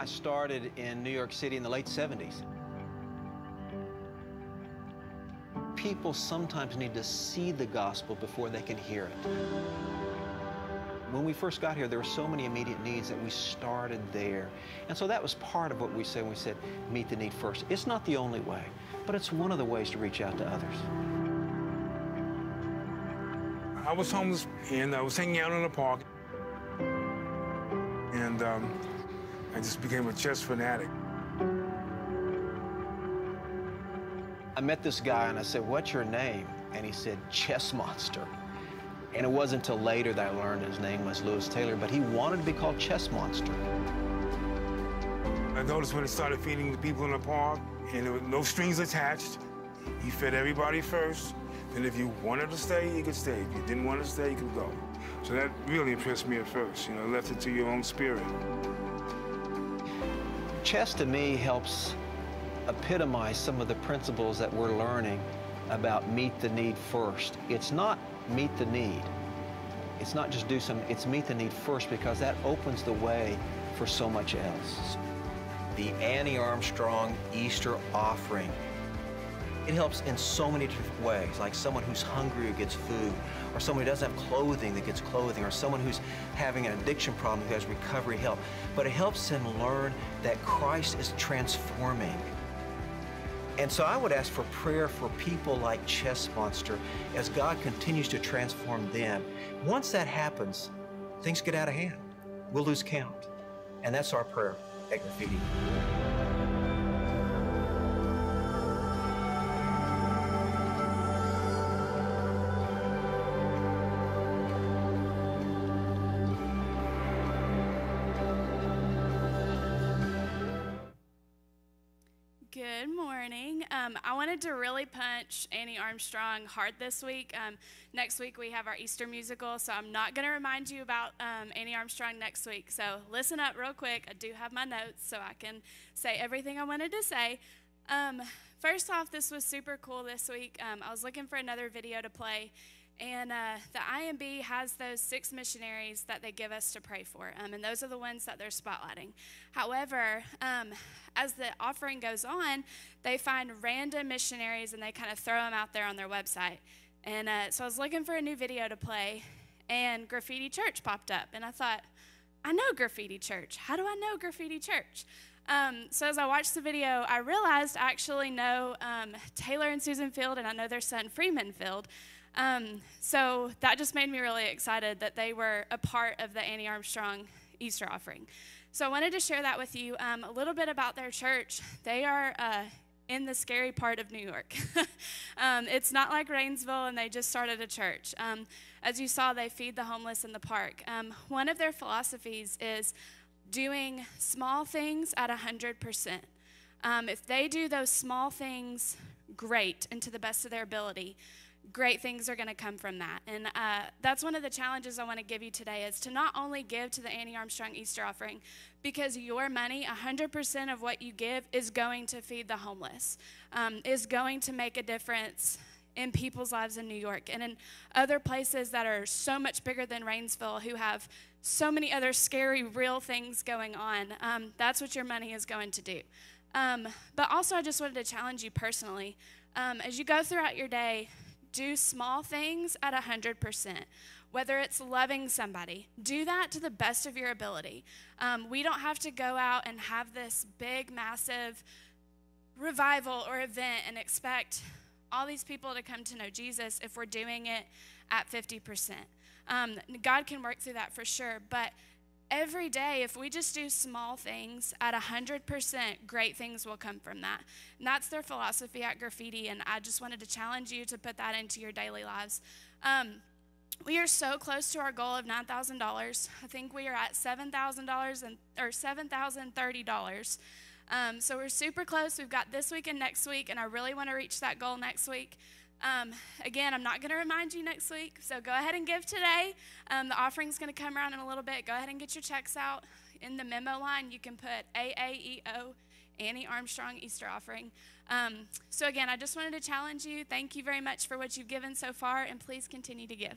I started in New York City in the late 70s. People sometimes need to see the gospel before they can hear it. When we first got here, there were so many immediate needs that we started there. And so that was part of what we said when we said meet the need first. It's not the only way, but it's one of the ways to reach out to others. I was homeless and I was hanging out in the park. I just became a chess fanatic. I met this guy and I said, What's your name? And he said, Chess Monster. And it wasn't until later that I learned his name was Lewis Taylor, but he wanted to be called Chess Monster. I noticed when he started feeding the people in the park, and there were no strings attached, he fed everybody first, and if you wanted to stay, you could stay. If you didn't want to stay, you could go. So that really impressed me at first, you know, left it to your own spirit. Chess to me helps epitomize some of the principles that we're learning about meet the need first. It's not meet the need. It's not just do some, it's meet the need first because that opens the way for so much else. The Annie Armstrong Easter offering it helps in so many different ways, like someone who's hungry who gets food, or someone who doesn't have clothing that gets clothing, or someone who's having an addiction problem who has recovery help. But it helps them learn that Christ is transforming. And so I would ask for prayer for people like Chess Monster as God continues to transform them. Once that happens, things get out of hand. We'll lose count. And that's our prayer at Graffiti. Morning. Um, I wanted to really punch Annie Armstrong hard this week. Um, next week we have our Easter musical, so I'm not going to remind you about um, Annie Armstrong next week. So listen up real quick. I do have my notes so I can say everything I wanted to say. Um, first off, this was super cool this week. Um, I was looking for another video to play, and uh, the IMB has those six missionaries that they give us to pray for, um, and those are the ones that they're spotlighting. However, um, as the offering goes on, they find random missionaries and they kind of throw them out there on their website. And uh, so I was looking for a new video to play, and Graffiti Church popped up, and I thought, I know Graffiti Church. How do I know Graffiti Church? Um, so as I watched the video, I realized I actually know um, Taylor and Susan Field, and I know their son Freeman Field. Um, so that just made me really excited that they were a part of the Annie Armstrong Easter offering. So I wanted to share that with you um, a little bit about their church. They are uh, in the scary part of New York. um, it's not like Rainsville and they just started a church. Um, as you saw, they feed the homeless in the park. Um, one of their philosophies is doing small things at 100%. Um, if they do those small things great and to the best of their ability, great things are going to come from that. And uh, that's one of the challenges I want to give you today is to not only give to the Annie Armstrong Easter offering, because your money, 100% of what you give, is going to feed the homeless, um, is going to make a difference in people's lives in New York and in other places that are so much bigger than Rainsville who have so many other scary, real things going on. Um, that's what your money is going to do. Um, but also, I just wanted to challenge you personally. Um, as you go throughout your day, do small things at 100%. Whether it's loving somebody, do that to the best of your ability. Um, we don't have to go out and have this big, massive revival or event and expect all these people to come to know Jesus if we're doing it at 50%. Um, God can work through that for sure, but every day, if we just do small things at 100%, great things will come from that. And that's their philosophy at Graffiti, and I just wanted to challenge you to put that into your daily lives. Um, we are so close to our goal of $9,000. I think we are at $7,000 and or $7,030. Um, so we're super close. We've got this week and next week, and I really want to reach that goal next week. Um, again, I'm not going to remind you next week, so go ahead and give today. Um, the offering's going to come around in a little bit. Go ahead and get your checks out. In the memo line, you can put AAEO, Annie Armstrong Easter offering. Um, so, again, I just wanted to challenge you. Thank you very much for what you've given so far, and please continue to give.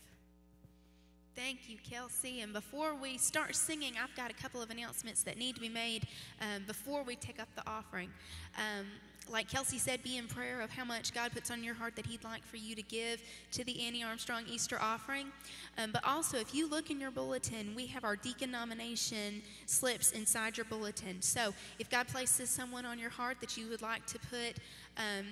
Thank you, Kelsey. And before we start singing, I've got a couple of announcements that need to be made um, before we take up the offering. Like Kelsey said, be in prayer of how much God puts on your heart that He'd like for you to give to the Annie Armstrong Easter offering. Um, but also, if you look in your bulletin, we have our deacon nomination slips inside your bulletin. So if God places someone on your heart that you would like to put, um,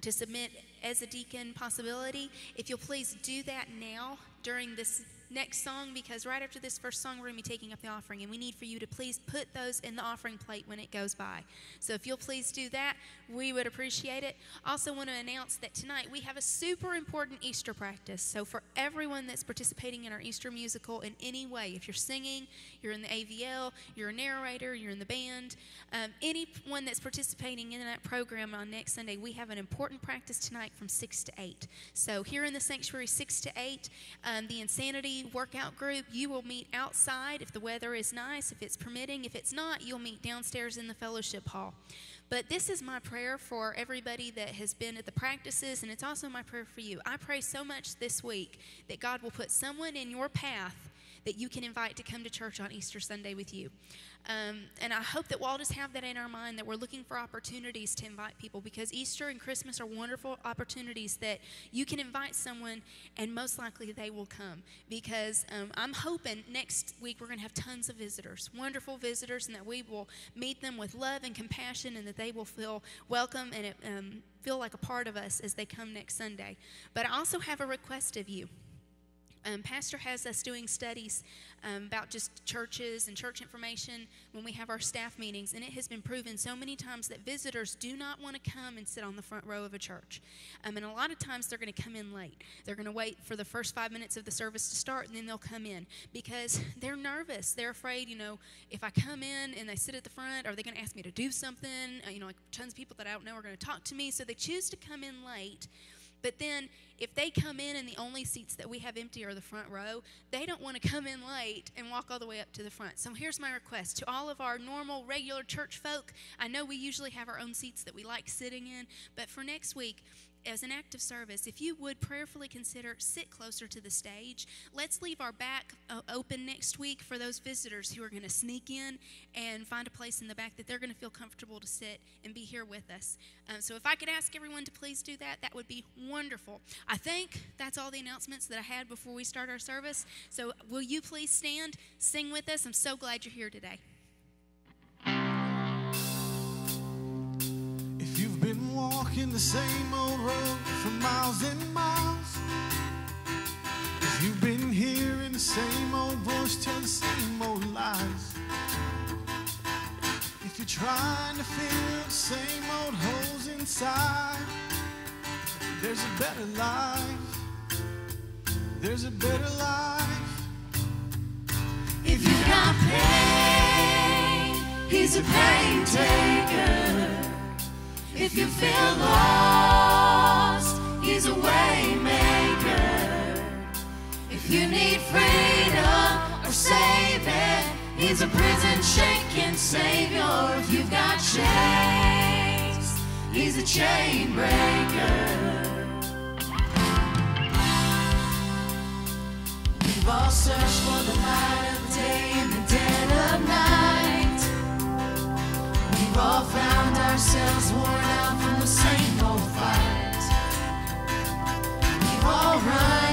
to submit as a deacon possibility, if you'll please do that now during this next song because right after this first song, we're going to be taking up the offering, and we need for you to please put those in the offering plate when it goes by. So if you'll please do that, we would appreciate it. Also, want to announce that tonight we have a super important Easter practice. So for everyone that's participating in our Easter musical in any way, if you're singing, you're in the AVL, you're a narrator, you're in the band, um, anyone that's participating in that program on next Sunday, we have an important practice tonight from 6 to 8. So here in the sanctuary, 6 to 8, um, the Insanity workout group, you will meet outside if the weather is nice, if it's permitting. If it's not, you'll meet downstairs in the fellowship hall. But this is my prayer for everybody that has been at the practices, and it's also my prayer for you. I pray so much this week that God will put someone in your path that you can invite to come to church on Easter Sunday with you. Um, and I hope that we'll all just have that in our mind that we're looking for opportunities to invite people because Easter and Christmas are wonderful opportunities that you can invite someone and most likely they will come. Because um, I'm hoping next week we're going to have tons of visitors, wonderful visitors, and that we will meet them with love and compassion and that they will feel welcome and um, feel like a part of us as they come next Sunday. But I also have a request of you. Um, Pastor has us doing studies um, about just churches and church information when we have our staff meetings, and it has been proven so many times that visitors do not want to come and sit on the front row of a church. Um, and a lot of times they're going to come in late. They're going to wait for the first five minutes of the service to start, and then they'll come in because they're nervous. They're afraid, you know, if I come in and they sit at the front, are they going to ask me to do something? Uh, you know, like tons of people that I don't know are going to talk to me, so they choose to come in late but then if they come in and the only seats that we have empty are the front row, they don't want to come in late and walk all the way up to the front. So here's my request to all of our normal, regular church folk. I know we usually have our own seats that we like sitting in, but for next week, as an act of service, if you would prayerfully consider sit closer to the stage. Let's leave our back uh, open next week for those visitors who are going to sneak in and find a place in the back that they're going to feel comfortable to sit and be here with us. Um, so if I could ask everyone to please do that, that would be wonderful. I think that's all the announcements that I had before we start our service. So will you please stand, sing with us? I'm so glad you're here today. Walking the same old road for miles and miles. If you've been hearing the same old voice tell the same old lies. If you're trying to fill the same old holes inside, there's a better life. There's a better life. If you got pain, he's a pain taker. If you feel lost, he's a waymaker. If you need freedom or saving, he's a prison shaking savior. If you've got chains, he's a chain breaker. We've all searched for the light of day in the dead of night. We've all found ourselves worn out from the same old fight. We've all run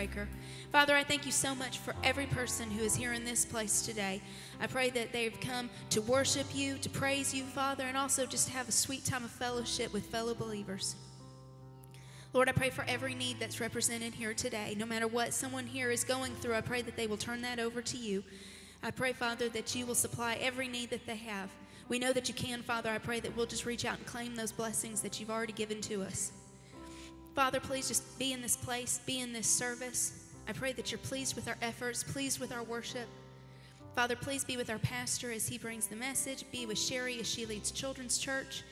breaker. Father, I thank you so much for every person who is here in this place today. I pray that they've come to worship you, to praise you, Father, and also just to have a sweet time of fellowship with fellow believers. Lord, I pray for every need that's represented here today. No matter what someone here is going through, I pray that they will turn that over to you. I pray, Father, that you will supply every need that they have. We know that you can, Father. I pray that we'll just reach out and claim those blessings that you've already given to us. Father, please just be in this place, be in this service. I pray that you're pleased with our efforts, pleased with our worship. Father, please be with our pastor as he brings the message. Be with Sherry as she leads children's church.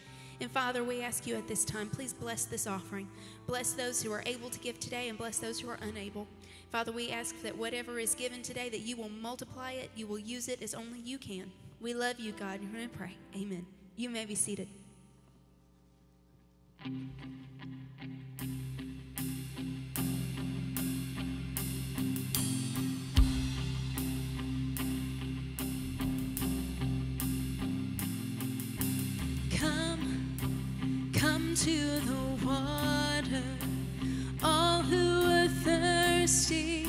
And Father, we ask you at this time, please bless this offering. Bless those who are able to give today and bless those who are unable. Father, we ask that whatever is given today, that you will multiply it, you will use it as only you can. We love you, God, and pray. Amen. You may be seated. To the water. All who are thirsty,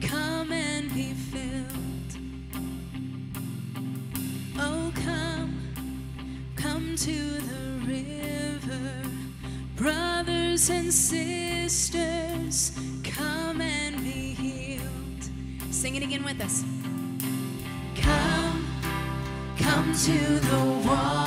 come and be filled. Oh, come, come to the river. Brothers and sisters, come and be healed. Sing it again with us. Come, come to the water.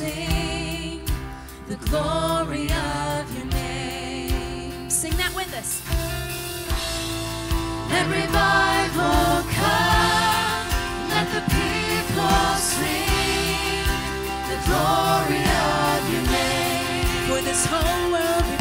Sing the glory of your name. Sing that with us. Let revival come. Let the people sing the glory of your name. For this whole world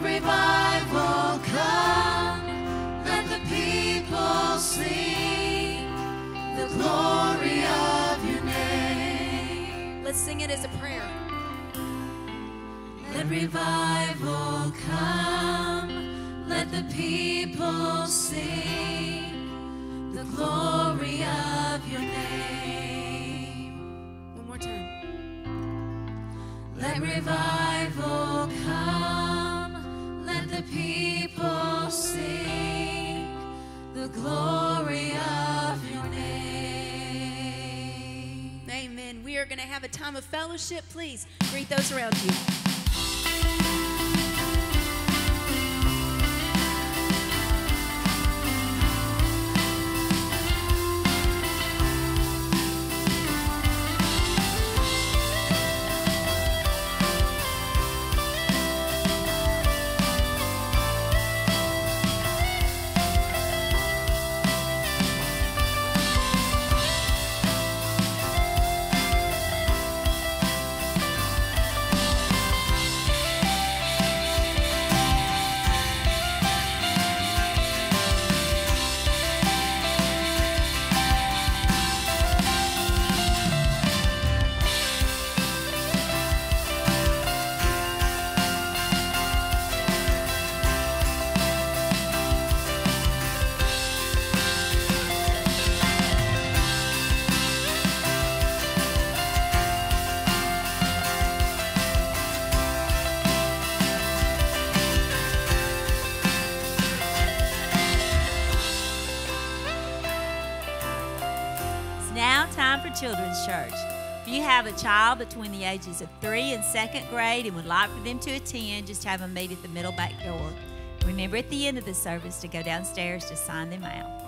Let revival come, let the people sing the glory of your name. Let's sing it as a prayer. Let revival come, let the people sing the glory of your name. One more time. Let revival come, the people sing the glory of your name. Amen. We are going to have a time of fellowship. Please greet those around you. For Children's Church. If you have a child between the ages of three and second grade and would like for them to attend, just have them meet at the middle back door. Remember at the end of the service to go downstairs to sign them out.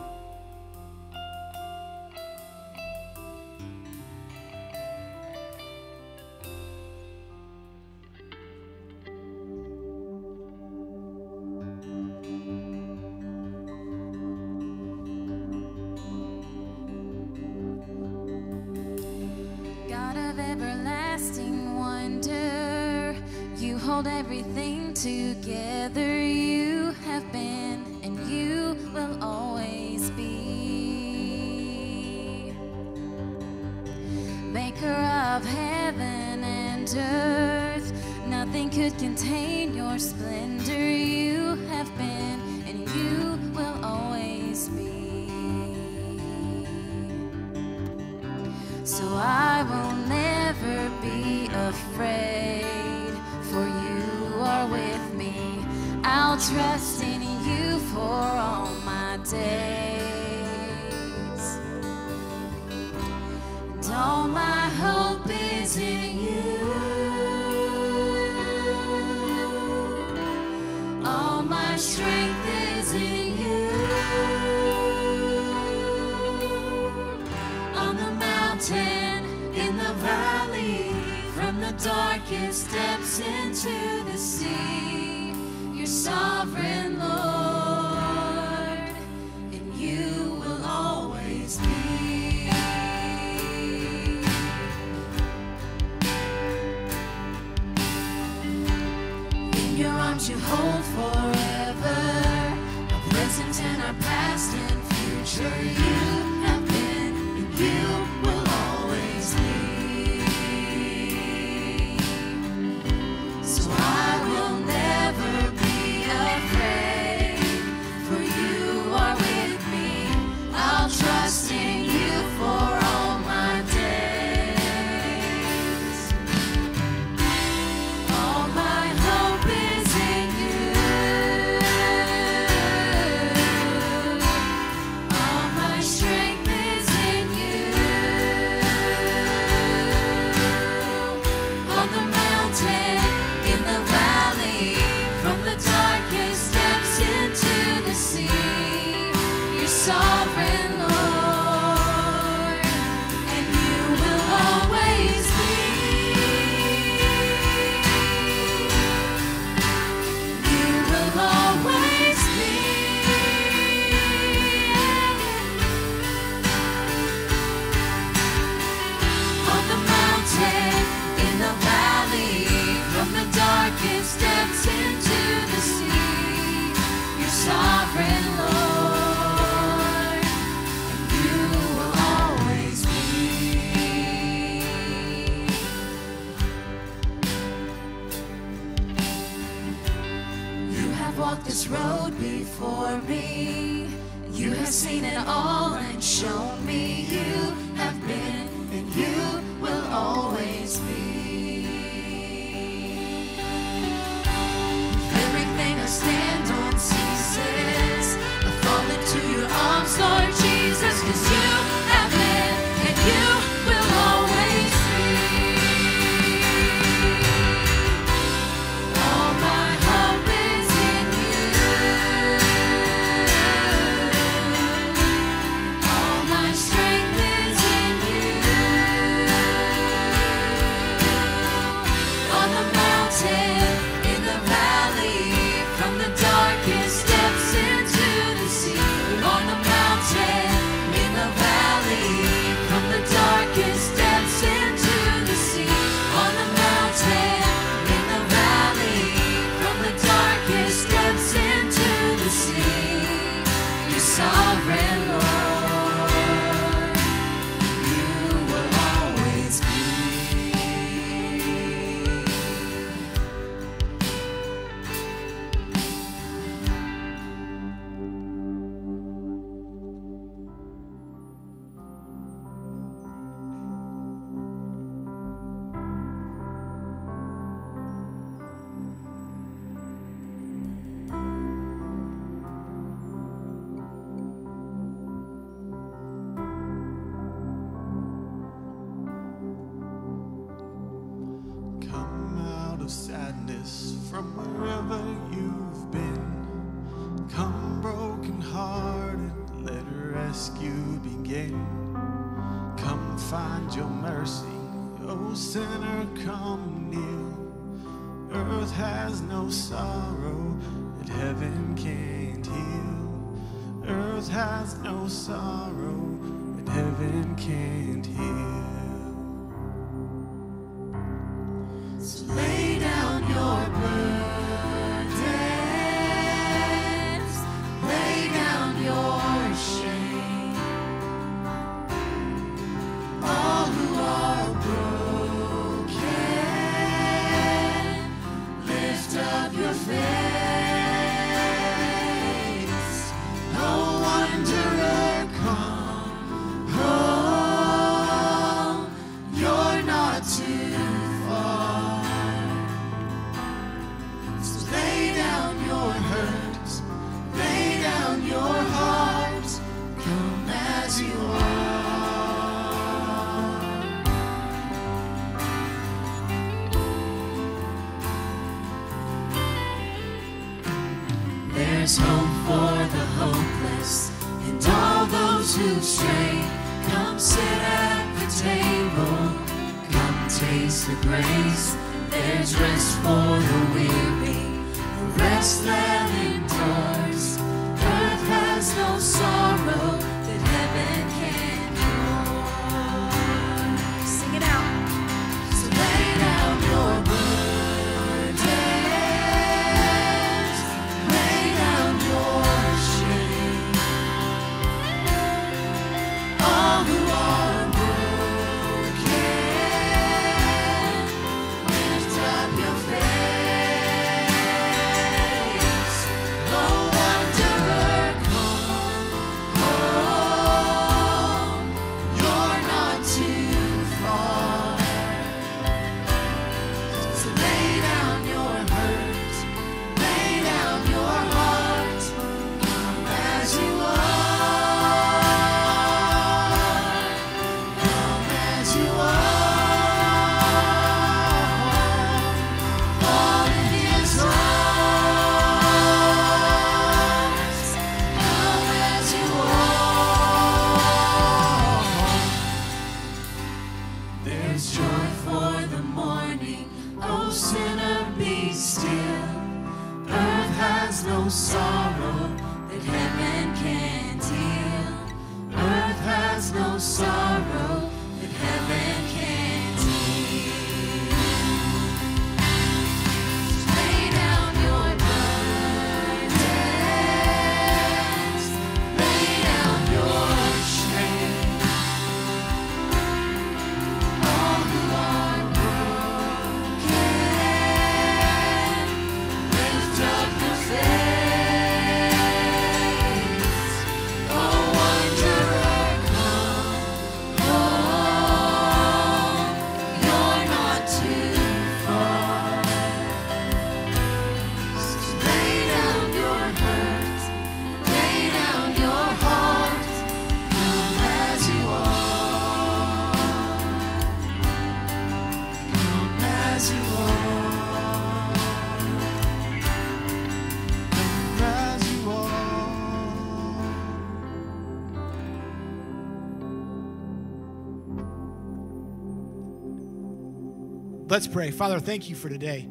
Let's pray. Father, thank you for today.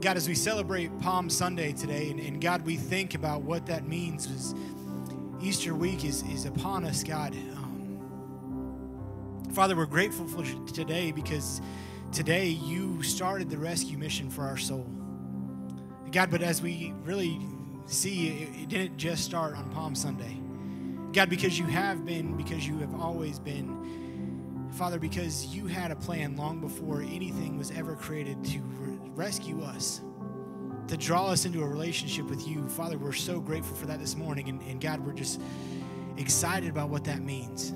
God, as we celebrate Palm Sunday today, and, and God, we think about what that means is Easter week is, is upon us, God. Um, Father, we're grateful for today because today you started the rescue mission for our soul. God, but as we really see, it, it didn't just start on Palm Sunday. God, because you have been, because you have always been, Father, because you had a plan long before anything was ever created to re- rescue us, to draw us into a relationship with you. Father, we're so grateful for that this morning. And, and God, we're just excited about what that means.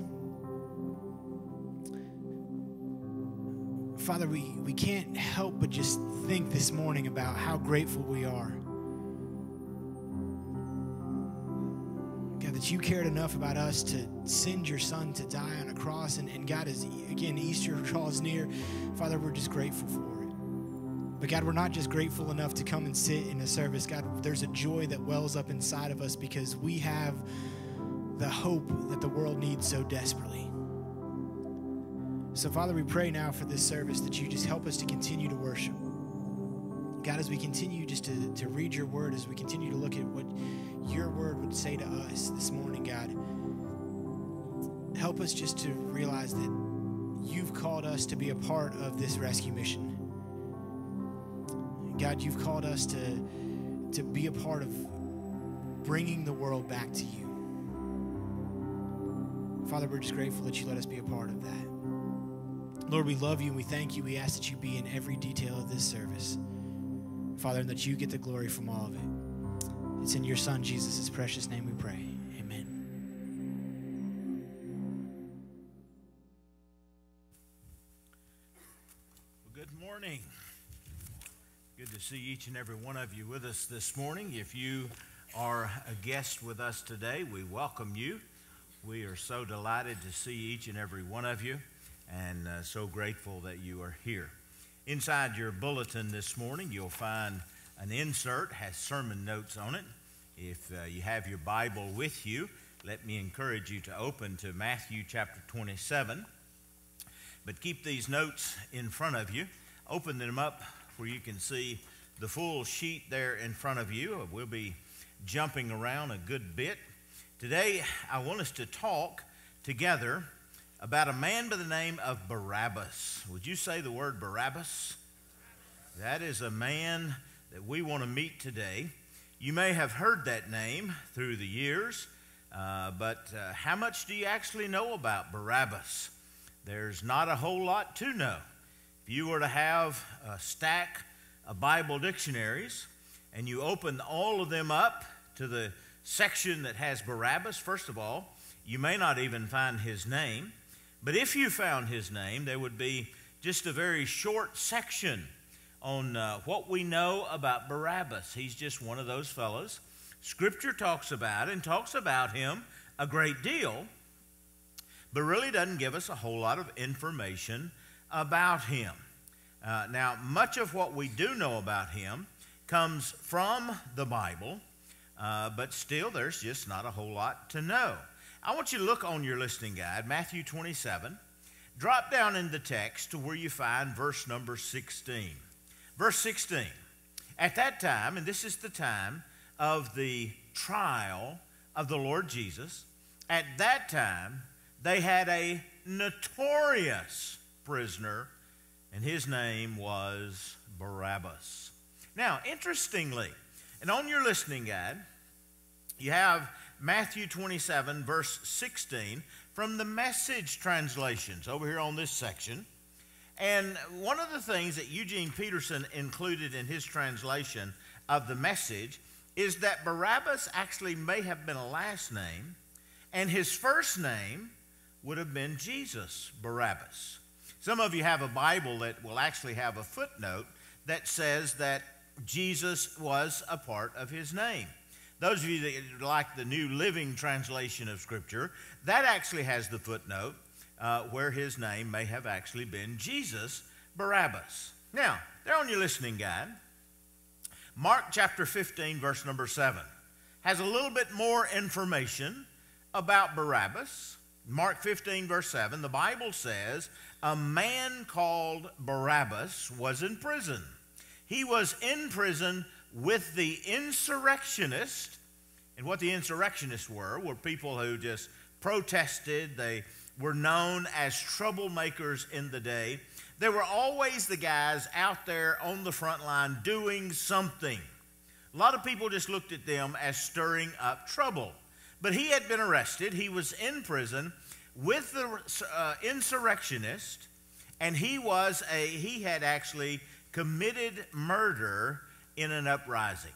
Father, we, we can't help but just think this morning about how grateful we are. You cared enough about us to send your son to die on a cross. And, and God, as again Easter draws near, Father, we're just grateful for it. But God, we're not just grateful enough to come and sit in a service. God, there's a joy that wells up inside of us because we have the hope that the world needs so desperately. So, Father, we pray now for this service that you just help us to continue to worship. God, as we continue just to, to read your word, as we continue to look at what your word would say to us this morning, God, help us just to realize that you've called us to be a part of this rescue mission. God, you've called us to, to be a part of bringing the world back to you. Father, we're just grateful that you let us be a part of that. Lord, we love you and we thank you. We ask that you be in every detail of this service. Father, and that you get the glory from all of it. It's in your Son, Jesus' precious name we pray. Amen. Well, good morning. Good to see each and every one of you with us this morning. If you are a guest with us today, we welcome you. We are so delighted to see each and every one of you and uh, so grateful that you are here. Inside your bulletin this morning, you'll find an insert has sermon notes on it. If uh, you have your Bible with you, let me encourage you to open to Matthew chapter 27. But keep these notes in front of you. Open them up where you can see the full sheet there in front of you. We'll be jumping around a good bit. Today, I want us to talk together about a man by the name of Barabbas. Would you say the word Barabbas? That is a man that we want to meet today. You may have heard that name through the years, uh, but uh, how much do you actually know about Barabbas? There's not a whole lot to know. If you were to have a stack of Bible dictionaries and you open all of them up to the section that has Barabbas, first of all, you may not even find his name. But if you found his name, there would be just a very short section on uh, what we know about Barabbas. He's just one of those fellows. Scripture talks about and talks about him a great deal, but really doesn't give us a whole lot of information about him. Uh, now, much of what we do know about him comes from the Bible, uh, but still, there's just not a whole lot to know. I want you to look on your listening guide, Matthew 27. Drop down in the text to where you find verse number 16. Verse 16. At that time, and this is the time of the trial of the Lord Jesus, at that time, they had a notorious prisoner, and his name was Barabbas. Now, interestingly, and on your listening guide, you have Matthew 27, verse 16, from the message translations over here on this section. And one of the things that Eugene Peterson included in his translation of the message is that Barabbas actually may have been a last name, and his first name would have been Jesus, Barabbas. Some of you have a Bible that will actually have a footnote that says that Jesus was a part of his name. Those of you that like the New Living Translation of Scripture, that actually has the footnote uh, where his name may have actually been Jesus, Barabbas. Now, they're on your listening guide. Mark chapter 15, verse number 7, has a little bit more information about Barabbas. Mark 15, verse 7, the Bible says, A man called Barabbas was in prison. He was in prison with the insurrectionists. And what the insurrectionists were were people who just protested. They were known as troublemakers in the day. They were always the guys out there on the front line doing something. A lot of people just looked at them as stirring up trouble. But he had been arrested. He was in prison with the uh, insurrectionist, and he was a he had actually committed murder in an uprising.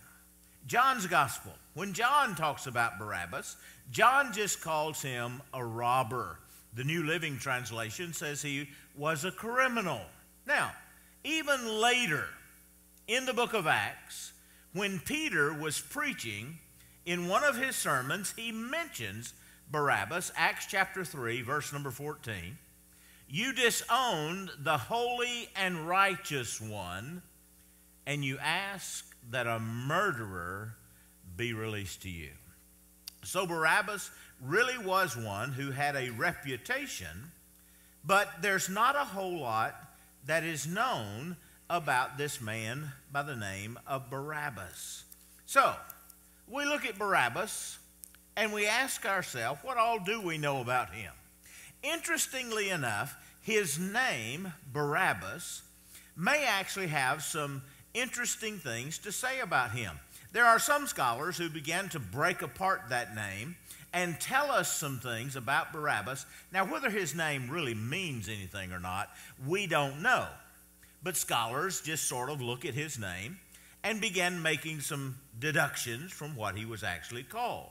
John's gospel, when John talks about Barabbas, John just calls him a robber. The New Living Translation says he was a criminal. Now, even later in the book of Acts, when Peter was preaching, in one of his sermons, he mentions Barabbas, Acts chapter 3, verse number 14. You disowned the holy and righteous one, and you ask that a murderer be released to you. So Barabbas really was one who had a reputation, but there's not a whole lot that is known about this man by the name of Barabbas. So, we look at Barabbas and we ask ourselves, what all do we know about him? Interestingly enough, his name, Barabbas, may actually have some interesting things to say about him. There are some scholars who began to break apart that name and tell us some things about Barabbas. Now, whether his name really means anything or not, we don't know. But scholars just sort of look at his name and began making some deductions from what he was actually called.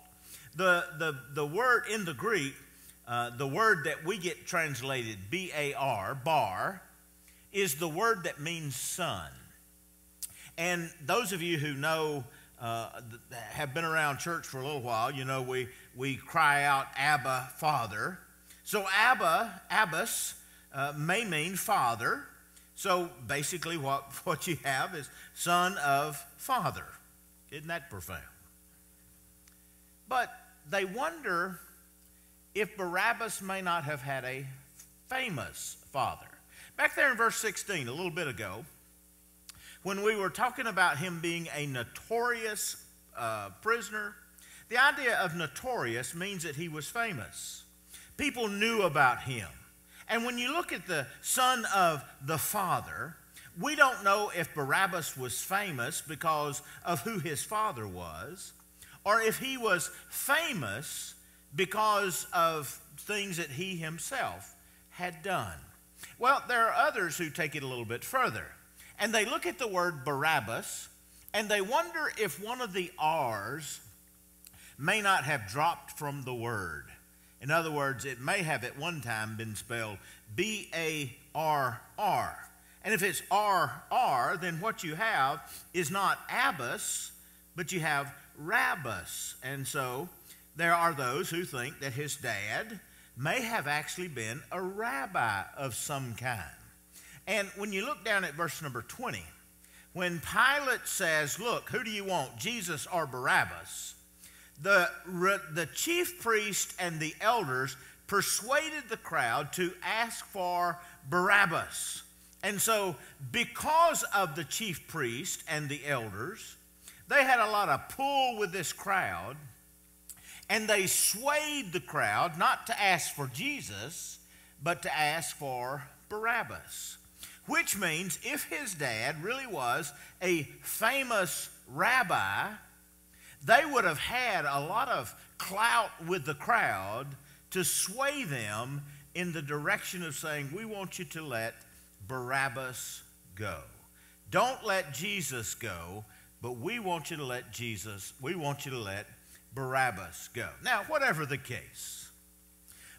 The, the, the word in the Greek, uh, the word that we get translated B A R, bar, is the word that means son. And those of you who know, uh, have been around church for a little while, you know we, we cry out, Abba, Father. So Abba, Abbas, uh, may mean father. So basically, what, what you have is son of father. Isn't that profound? But they wonder if Barabbas may not have had a famous father. Back there in verse 16, a little bit ago, when we were talking about him being a notorious uh, prisoner, the idea of notorious means that he was famous. People knew about him. And when you look at the son of the father, we don't know if Barabbas was famous because of who his father was, or if he was famous because of things that he himself had done. Well, there are others who take it a little bit further. And they look at the word Barabbas and they wonder if one of the R's may not have dropped from the word. In other words, it may have at one time been spelled B A R R. And if it's R R, then what you have is not Abbas, but you have Rabbus. And so there are those who think that his dad may have actually been a rabbi of some kind. And when you look down at verse number 20, when Pilate says, Look, who do you want, Jesus or Barabbas? The, the chief priest and the elders persuaded the crowd to ask for Barabbas. And so, because of the chief priest and the elders, they had a lot of pull with this crowd, and they swayed the crowd not to ask for Jesus, but to ask for Barabbas. Which means if his dad really was a famous rabbi, they would have had a lot of clout with the crowd to sway them in the direction of saying, We want you to let Barabbas go. Don't let Jesus go, but we want you to let Jesus, we want you to let Barabbas go. Now, whatever the case,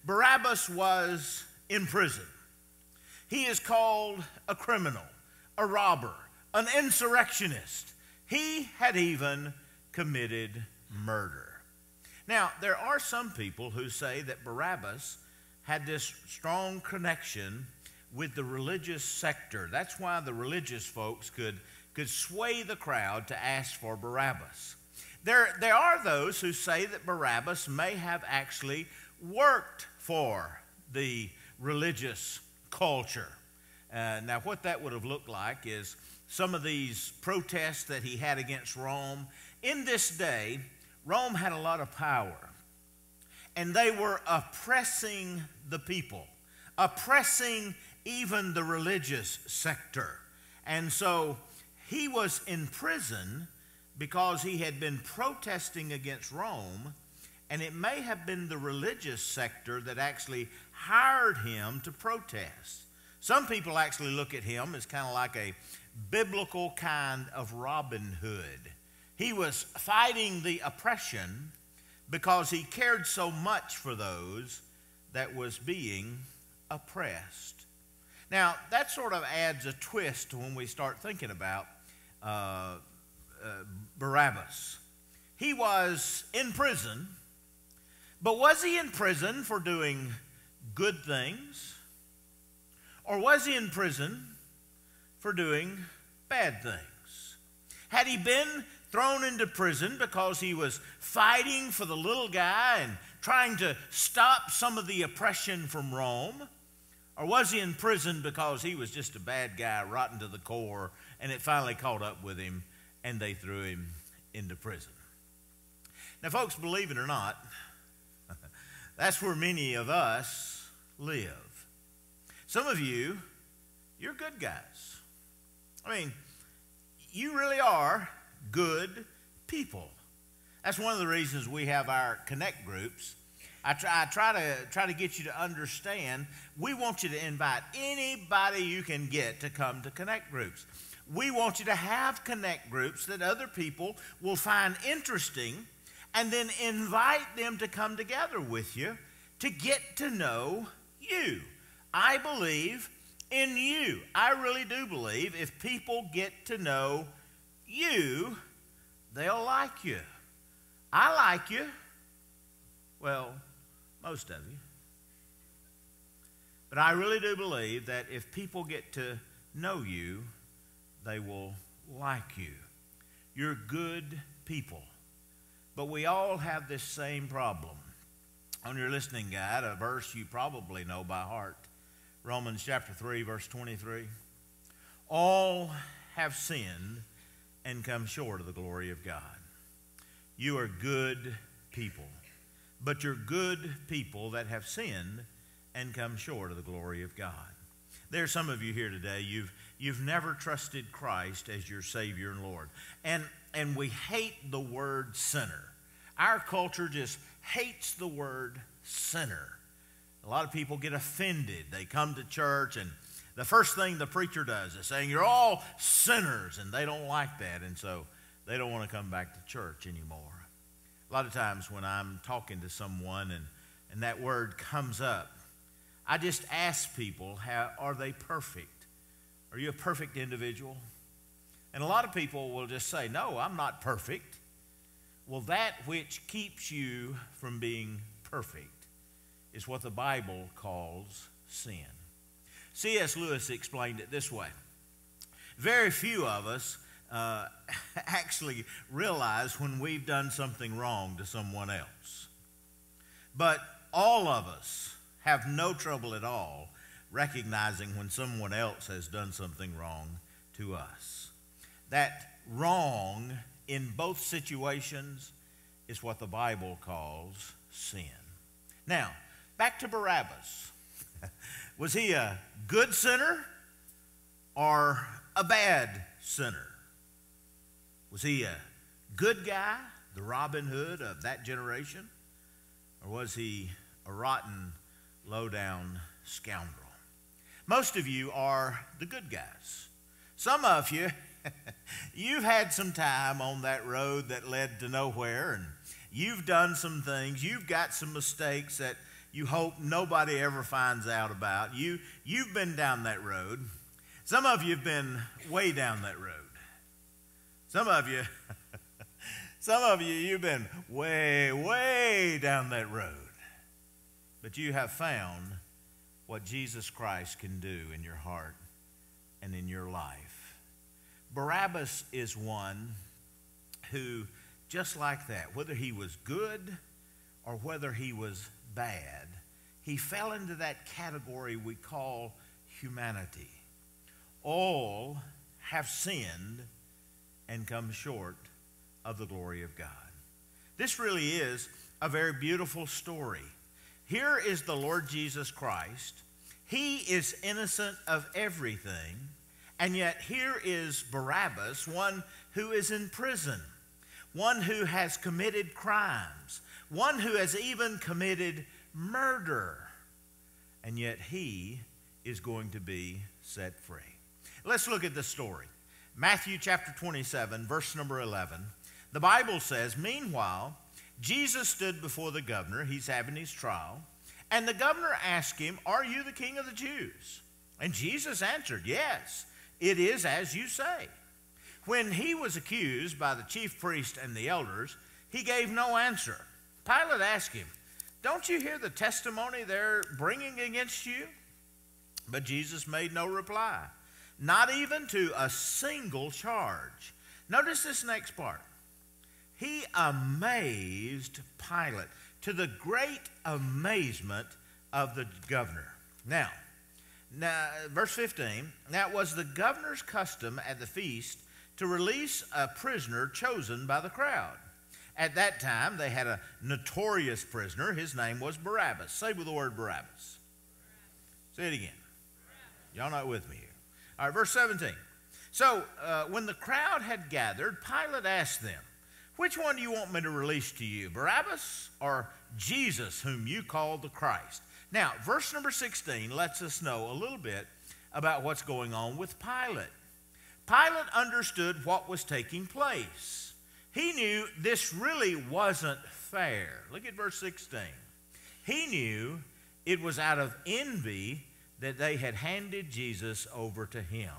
Barabbas was in prison. He is called a criminal, a robber, an insurrectionist. He had even committed murder. Now, there are some people who say that Barabbas had this strong connection with the religious sector. That's why the religious folks could, could sway the crowd to ask for Barabbas. There, there are those who say that Barabbas may have actually worked for the religious culture. Uh, now, what that would have looked like is some of these protests that he had against Rome. In this day, Rome had a lot of power, and they were oppressing the people, oppressing even the religious sector. And so he was in prison because he had been protesting against Rome, and it may have been the religious sector that actually hired him to protest. Some people actually look at him as kind of like a biblical kind of Robin Hood. He was fighting the oppression because he cared so much for those that was being oppressed. Now, that sort of adds a twist when we start thinking about uh, uh, Barabbas. He was in prison, but was he in prison for doing good things? Or was he in prison for doing bad things? Had he been thrown into prison because he was fighting for the little guy and trying to stop some of the oppression from Rome? Or was he in prison because he was just a bad guy, rotten to the core, and it finally caught up with him and they threw him into prison? Now, folks, believe it or not, that's where many of us live. Some of you, you're good guys. I mean, you really are good people. That's one of the reasons we have our connect groups I try, I try to try to get you to understand. We want you to invite anybody you can get to come to connect groups. We want you to have connect groups that other people will find interesting and then invite them to come together with you to get to know you. I believe in you. I really do believe if people get to know you, they'll like you. I like you. Well, most of you. But I really do believe that if people get to know you, they will like you. You're good people. But we all have this same problem. On your listening guide, a verse you probably know by heart Romans chapter 3, verse 23. All have sinned and come short of the glory of God. You are good people but you're good people that have sinned and come short of the glory of God. There are some of you here today, you've, you've never trusted Christ as your Savior and Lord. And, and we hate the word sinner. Our culture just hates the word sinner. A lot of people get offended. They come to church, and the first thing the preacher does is saying, You're all sinners, and they don't like that, and so they don't want to come back to church anymore. A lot of times when I'm talking to someone and, and that word comes up, I just ask people, how, are they perfect? Are you a perfect individual? And a lot of people will just say, no, I'm not perfect. Well, that which keeps you from being perfect is what the Bible calls sin. C.S. Lewis explained it this way Very few of us uh, actually realize when we've done something wrong to someone else. But all of us have no trouble at all recognizing when someone else has done something wrong to us. That wrong in both situations is what the Bible calls sin. Now, back to Barabbas. Was he a good sinner or a bad sinner? Was he a good guy, the Robin Hood of that generation? Or was he a rotten, low down scoundrel? Most of you are the good guys. Some of you, you've had some time on that road that led to nowhere, and you've done some things. You've got some mistakes that you hope nobody ever finds out about. You, you've been down that road. Some of you have been way down that road. Some of you, some of you, you've been way, way down that road. But you have found what Jesus Christ can do in your heart and in your life. Barabbas is one who, just like that, whether he was good or whether he was bad, he fell into that category we call humanity. All have sinned and come short of the glory of God. This really is a very beautiful story. Here is the Lord Jesus Christ. He is innocent of everything, and yet here is Barabbas, one who is in prison, one who has committed crimes, one who has even committed murder, and yet he is going to be set free. Let's look at the story. Matthew chapter 27, verse number 11. The Bible says, Meanwhile, Jesus stood before the governor. He's having his trial. And the governor asked him, Are you the king of the Jews? And Jesus answered, Yes, it is as you say. When he was accused by the chief priest and the elders, he gave no answer. Pilate asked him, Don't you hear the testimony they're bringing against you? But Jesus made no reply, not even to a single charge. Notice this next part. He amazed Pilate to the great amazement of the governor. Now, now, verse 15, now it was the governor's custom at the feast to release a prisoner chosen by the crowd. At that time, they had a notorious prisoner. His name was Barabbas. Say with the word Barabbas. Say it again. Y'all not with me here. All right, verse 17. So, uh, when the crowd had gathered, Pilate asked them, Which one do you want me to release to you, Barabbas or Jesus, whom you call the Christ? Now, verse number 16 lets us know a little bit about what's going on with Pilate. Pilate understood what was taking place. He knew this really wasn't fair. Look at verse 16. He knew it was out of envy that they had handed Jesus over to him.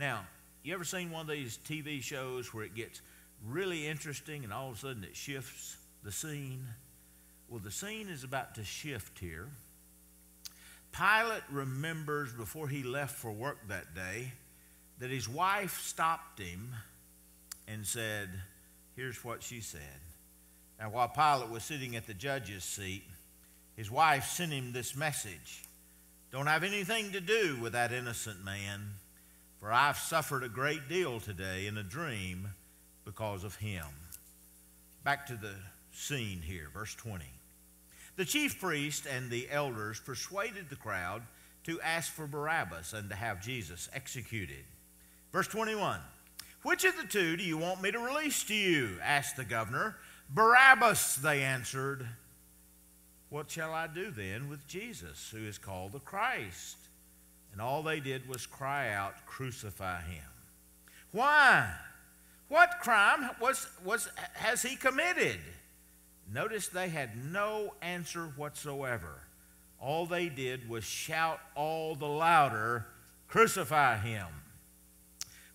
Now, you ever seen one of these TV shows where it gets really interesting and all of a sudden it shifts the scene? Well, the scene is about to shift here. Pilate remembers before he left for work that day that his wife stopped him and said, Here's what she said. Now, while Pilate was sitting at the judge's seat, his wife sent him this message Don't have anything to do with that innocent man, for I've suffered a great deal today in a dream because of him. Back to the scene here, verse 20. The chief priest and the elders persuaded the crowd to ask for Barabbas and to have Jesus executed. Verse 21 Which of the two do you want me to release to you? asked the governor. Barabbas, they answered. What shall I do then with Jesus, who is called the Christ? And all they did was cry out, Crucify him. Why? What crime was, was, has he committed? Notice they had no answer whatsoever. All they did was shout all the louder, Crucify him.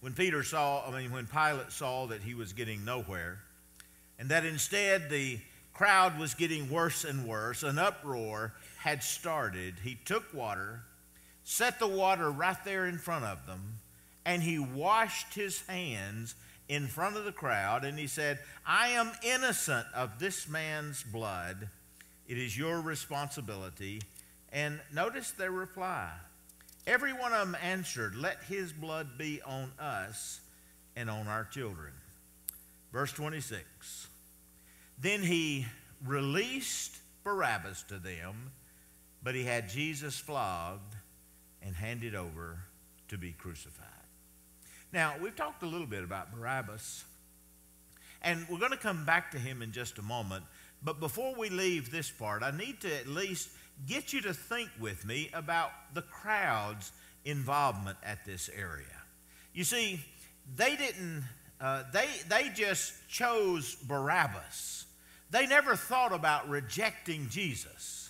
When Peter saw, I mean, when Pilate saw that he was getting nowhere, and that instead the crowd was getting worse and worse, an uproar had started, he took water, set the water right there in front of them, and he washed his hands in front of the crowd and he said, I am innocent of this man's blood. It is your responsibility. And notice their reply. Every one of them answered, Let his blood be on us and on our children. Verse 26. Then he released Barabbas to them, but he had Jesus flogged and handed over to be crucified. Now, we've talked a little bit about Barabbas, and we're going to come back to him in just a moment. But before we leave this part, I need to at least get you to think with me about the crowd's involvement at this area. You see, they didn't, uh, they, they just chose Barabbas. They never thought about rejecting Jesus.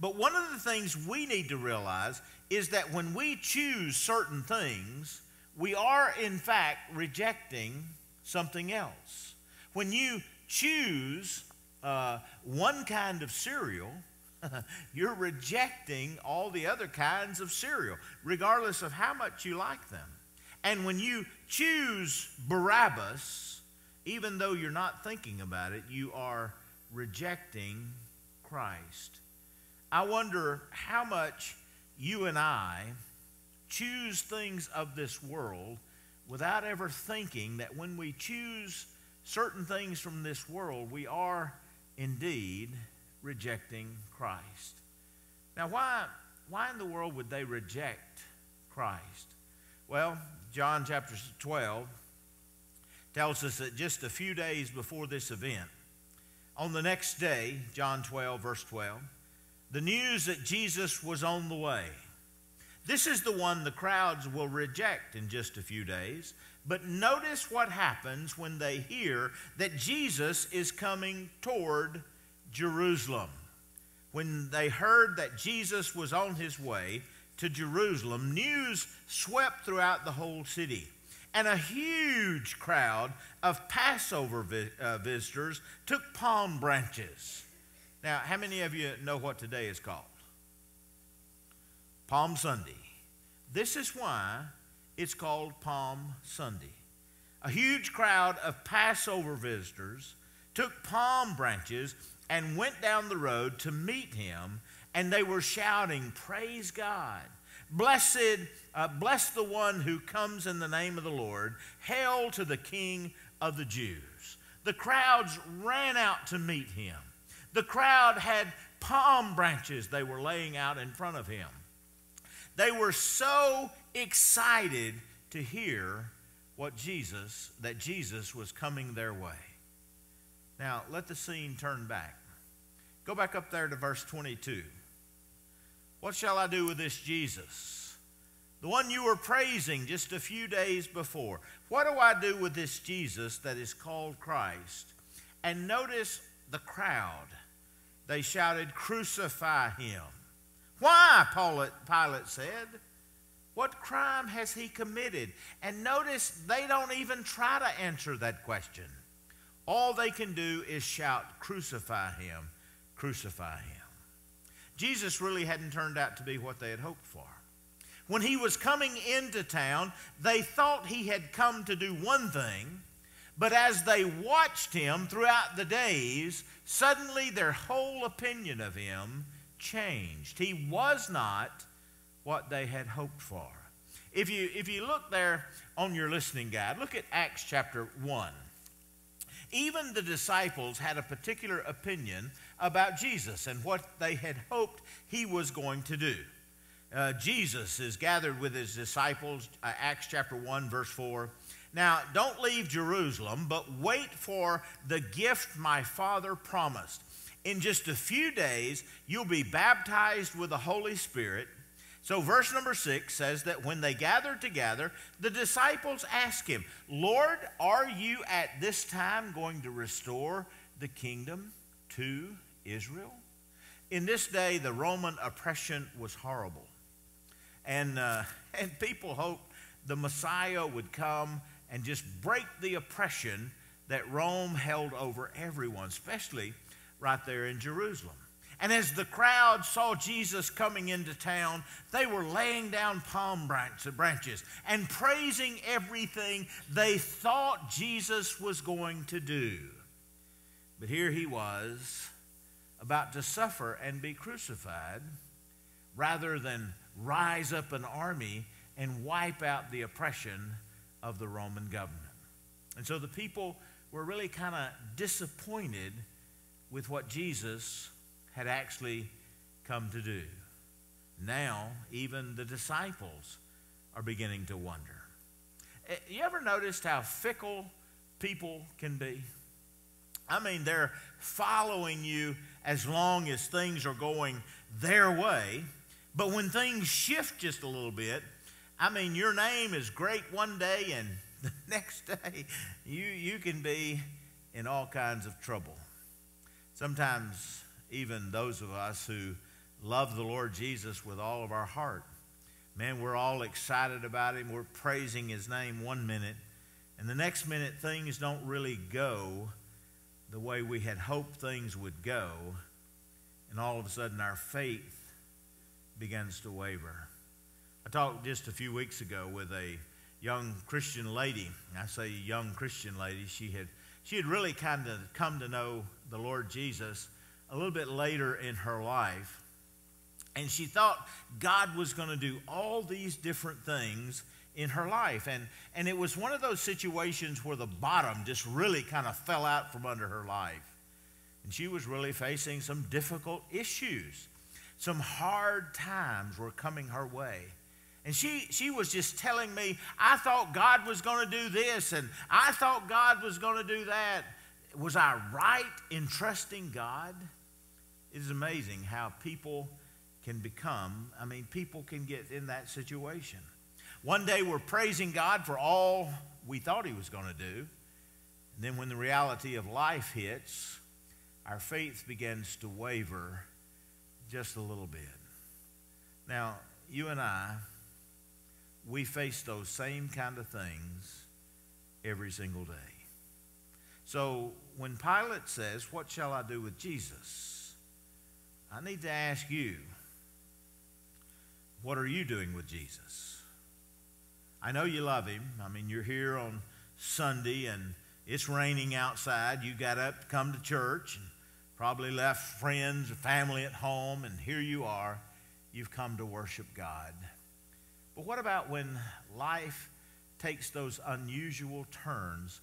But one of the things we need to realize is that when we choose certain things, we are in fact rejecting something else. When you choose uh, one kind of cereal You're rejecting all the other kinds of cereal, regardless of how much you like them. And when you choose Barabbas, even though you're not thinking about it, you are rejecting Christ. I wonder how much you and I choose things of this world without ever thinking that when we choose certain things from this world, we are indeed rejecting Christ. Now, why, why in the world would they reject Christ? Well, John chapter 12 tells us that just a few days before this event, on the next day, John 12, verse 12, the news that Jesus was on the way. This is the one the crowds will reject in just a few days. But notice what happens when they hear that Jesus is coming toward Jerusalem. When they heard that Jesus was on his way to Jerusalem, news swept throughout the whole city. And a huge crowd of Passover vi- uh, visitors took palm branches. Now, how many of you know what today is called? Palm Sunday. This is why it's called Palm Sunday. A huge crowd of Passover visitors took palm branches and went down the road to meet him, and they were shouting, Praise God! Blessed, uh, bless the one who comes in the name of the Lord. Hail to the King of the Jews. The crowds ran out to meet him. The crowd had palm branches they were laying out in front of him. They were so excited to hear what Jesus, that Jesus was coming their way. Now, let the scene turn back. Go back up there to verse 22. What shall I do with this Jesus? The one you were praising just a few days before. What do I do with this Jesus that is called Christ? And notice the crowd. They shouted, Crucify him. Why? Pilate said. What crime has he committed? And notice they don't even try to answer that question. All they can do is shout, Crucify him, crucify him. Jesus really hadn't turned out to be what they had hoped for. When he was coming into town, they thought he had come to do one thing, but as they watched him throughout the days, suddenly their whole opinion of him changed. He was not what they had hoped for. If you, if you look there on your listening guide, look at Acts chapter 1. Even the disciples had a particular opinion about Jesus and what they had hoped he was going to do. Uh, Jesus is gathered with his disciples, uh, Acts chapter 1, verse 4. Now, don't leave Jerusalem, but wait for the gift my Father promised. In just a few days, you'll be baptized with the Holy Spirit. So, verse number six says that when they gathered together, the disciples asked him, Lord, are you at this time going to restore the kingdom to Israel? In this day, the Roman oppression was horrible. And, uh, and people hoped the Messiah would come and just break the oppression that Rome held over everyone, especially right there in Jerusalem. And as the crowd saw Jesus coming into town, they were laying down palm branches and praising everything they thought Jesus was going to do. But here he was, about to suffer and be crucified, rather than rise up an army and wipe out the oppression of the Roman government. And so the people were really kind of disappointed with what Jesus had actually come to do. Now, even the disciples are beginning to wonder. Eh, you ever noticed how fickle people can be? I mean, they're following you as long as things are going their way, but when things shift just a little bit, I mean, your name is great one day, and the next day you, you can be in all kinds of trouble. Sometimes, even those of us who love the Lord Jesus with all of our heart, man, we're all excited about Him. We're praising His name one minute, and the next minute things don't really go the way we had hoped things would go. and all of a sudden our faith begins to waver. I talked just a few weeks ago with a young Christian lady. I say young Christian lady. She had she had really kind of come to know the Lord Jesus a little bit later in her life. And she thought God was going to do all these different things in her life. And, and it was one of those situations where the bottom just really kind of fell out from under her life. And she was really facing some difficult issues. Some hard times were coming her way. And she, she was just telling me, I thought God was going to do this, and I thought God was going to do that. Was I right in trusting God? It is amazing how people can become, I mean, people can get in that situation. One day we're praising God for all we thought He was going to do. And then when the reality of life hits, our faith begins to waver just a little bit. Now, you and I, we face those same kind of things every single day. So when Pilate says, What shall I do with Jesus? I need to ask you, What are you doing with Jesus? I know you love him. I mean, you're here on Sunday and it's raining outside. You got up to come to church and probably left friends, or family at home, and here you are. You've come to worship God. But what about when life takes those unusual turns,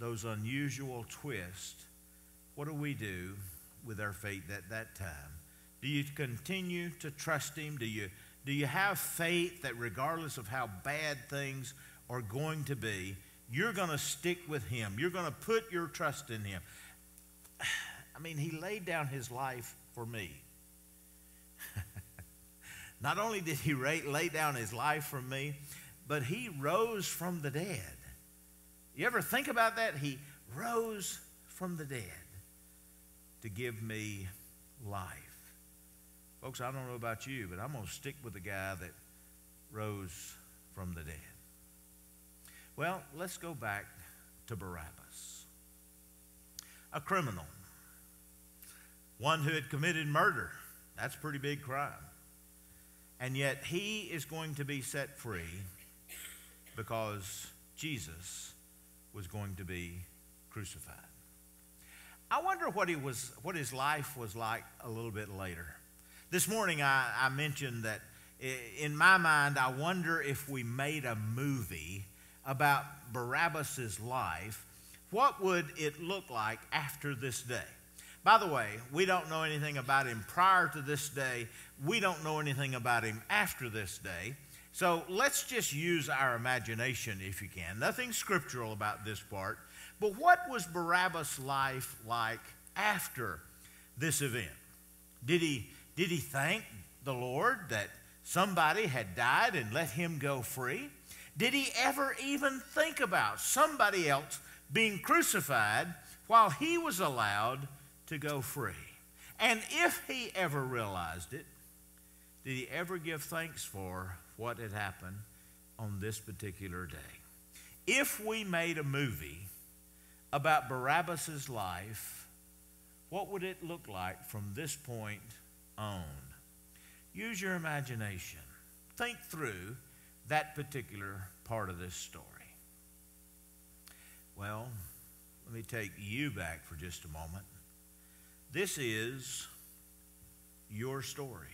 those unusual twists? What do we do with our faith at that time? Do you continue to trust Him? Do you, do you have faith that regardless of how bad things are going to be, you're going to stick with Him? You're going to put your trust in Him. I mean, He laid down His life for me. Not only did he lay down his life for me, but he rose from the dead. You ever think about that? He rose from the dead to give me life. Folks, I don't know about you, but I'm going to stick with the guy that rose from the dead. Well, let's go back to Barabbas, a criminal, one who had committed murder. That's a pretty big crime. And yet he is going to be set free because Jesus was going to be crucified. I wonder what, he was, what his life was like a little bit later. This morning I, I mentioned that in my mind, I wonder if we made a movie about Barabbas' life, what would it look like after this day? By the way, we don't know anything about him prior to this day. We don't know anything about him after this day. So let's just use our imagination if you can. Nothing scriptural about this part. But what was Barabbas' life like after this event? Did he, did he thank the Lord that somebody had died and let him go free? Did he ever even think about somebody else being crucified while he was allowed to go free. And if he ever realized it, did he ever give thanks for what had happened on this particular day? If we made a movie about Barabbas' life, what would it look like from this point on? Use your imagination. Think through that particular part of this story. Well, let me take you back for just a moment. This is your story.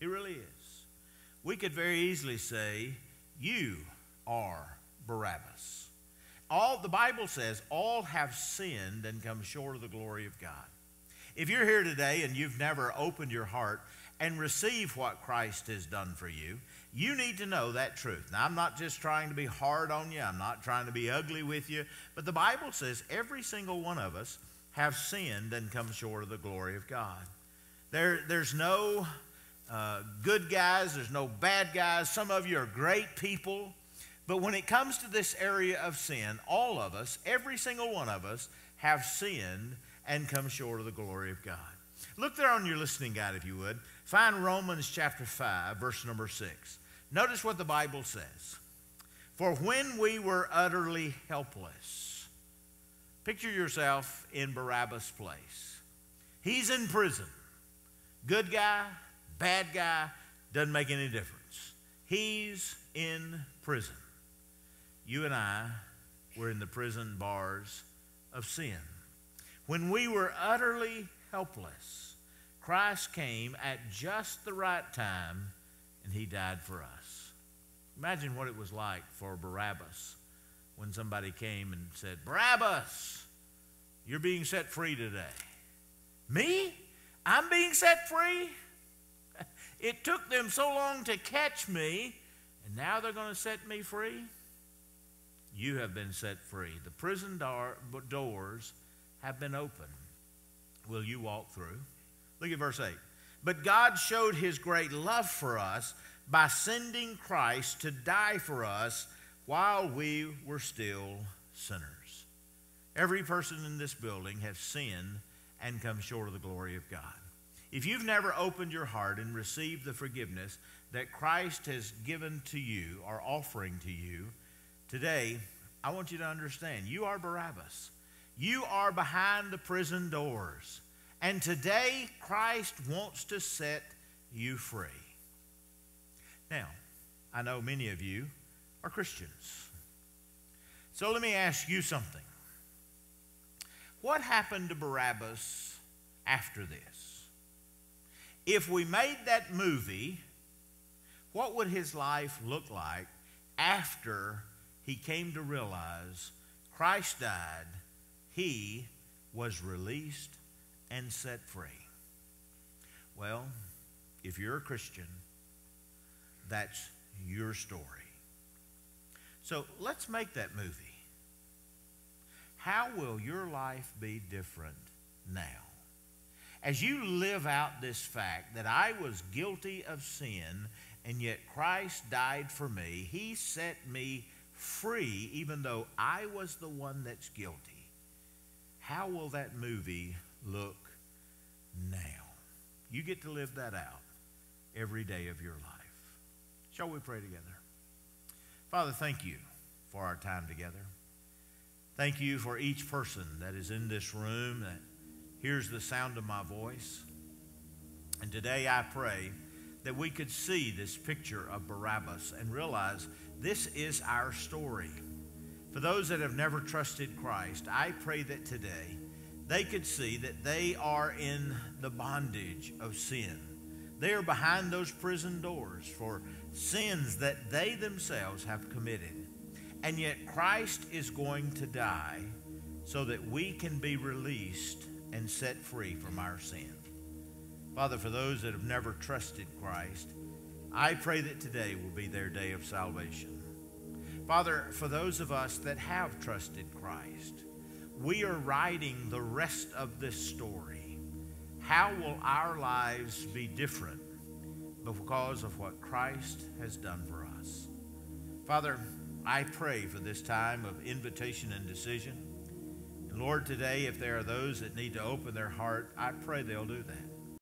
It really is. We could very easily say, You are Barabbas. All the Bible says, all have sinned and come short of the glory of God. If you're here today and you've never opened your heart and received what Christ has done for you, you need to know that truth. Now, I'm not just trying to be hard on you, I'm not trying to be ugly with you, but the Bible says every single one of us have sinned and come short of the glory of God. There, there's no uh, good guys, there's no bad guys. Some of you are great people. But when it comes to this area of sin, all of us, every single one of us, have sinned and come short of the glory of God. Look there on your listening guide, if you would. Find Romans chapter 5, verse number 6. Notice what the Bible says. For when we were utterly helpless, Picture yourself in Barabbas' place. He's in prison. Good guy, bad guy, doesn't make any difference. He's in prison. You and I were in the prison bars of sin. When we were utterly helpless, Christ came at just the right time and he died for us. Imagine what it was like for Barabbas when somebody came and said, Barabbas, you're being set free today. Me? I'm being set free? It took them so long to catch me, and now they're going to set me free? You have been set free. The prison door, doors have been opened. Will you walk through? Look at verse 8. But God showed his great love for us by sending Christ to die for us while we were still sinners. Every person in this building has sinned and come short of the glory of God. If you've never opened your heart and received the forgiveness that Christ has given to you or offering to you, today I want you to understand you are Barabbas. You are behind the prison doors. And today Christ wants to set you free. Now, I know many of you are Christians. So let me ask you something. What happened to Barabbas after this? If we made that movie, what would his life look like after he came to realize Christ died, he was released and set free? Well, if you're a Christian, that's your story. So let's make that movie. How will your life be different now? As you live out this fact that I was guilty of sin and yet Christ died for me, He set me free even though I was the one that's guilty. How will that movie look now? You get to live that out every day of your life. Shall we pray together? Father, thank you for our time together. Thank you for each person that is in this room that hears the sound of my voice. And today I pray that we could see this picture of Barabbas and realize this is our story. For those that have never trusted Christ, I pray that today they could see that they are in the bondage of sin. They are behind those prison doors for sins that they themselves have committed. And yet Christ is going to die so that we can be released and set free from our sin. Father, for those that have never trusted Christ, I pray that today will be their day of salvation. Father, for those of us that have trusted Christ, we are writing the rest of this story. How will our lives be different because of what Christ has done for us? Father, I pray for this time of invitation and decision. And Lord, today, if there are those that need to open their heart, I pray they'll do that.